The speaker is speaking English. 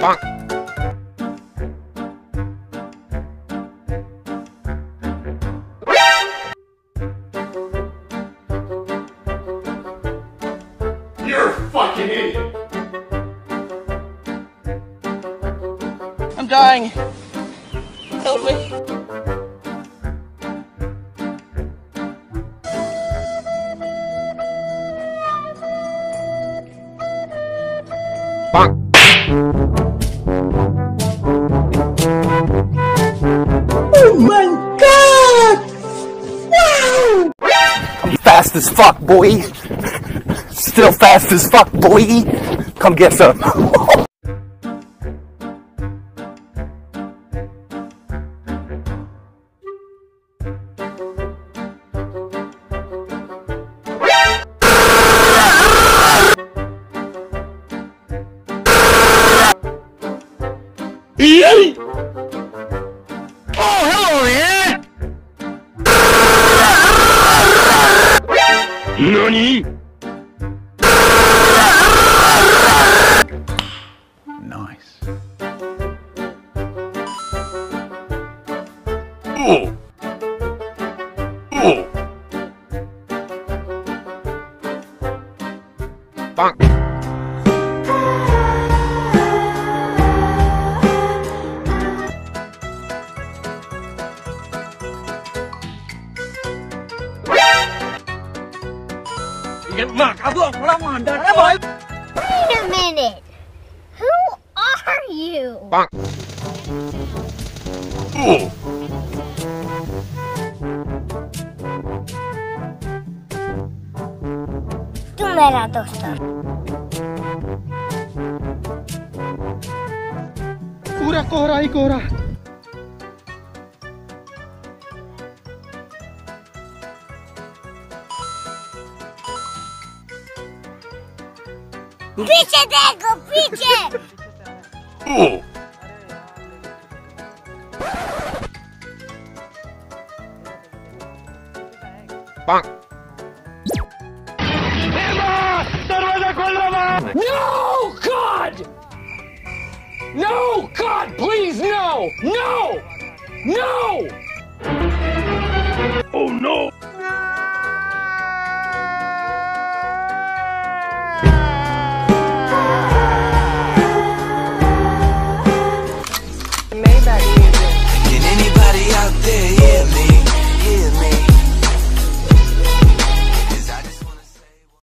빵! You're a fucking idiot. I'm dying. Help me. 빵! As fuck, boy. Still fast as fuck, boy. Come get some. Oh, NANI? Nice. Oh! Oh! Megan. Look, I've what I wanted. Wait a minute. Who are you? Bonk. Ooh. Tu me la tostas. ¡Piche, tengo, piche! 오! 빵! No, God! No, God, please, no! No! No!